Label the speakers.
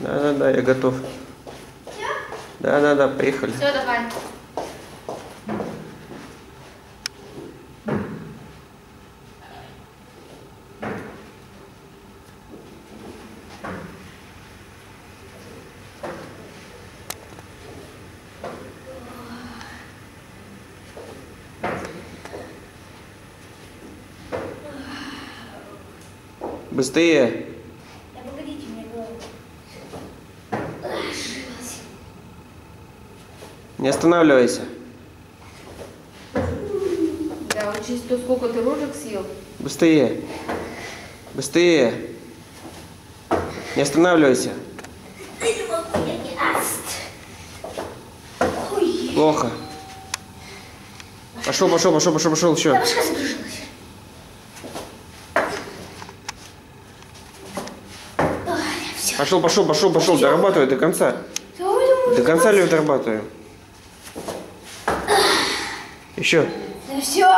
Speaker 1: Да, да, да, я готов. Да, да, да, поехали.
Speaker 2: Все, давай.
Speaker 1: Быстрее. Не останавливайся.
Speaker 2: Да, учись, то сколько ты ложек съел.
Speaker 1: Быстрее. Быстрее. Не останавливайся. Плохо. Пошел, пошел, пошел, пошел, пошел еще. Пошел, пошел, пошел, пошел. Дорабатывай до конца. До конца Лев дорабатываем. Еще.
Speaker 3: Да все.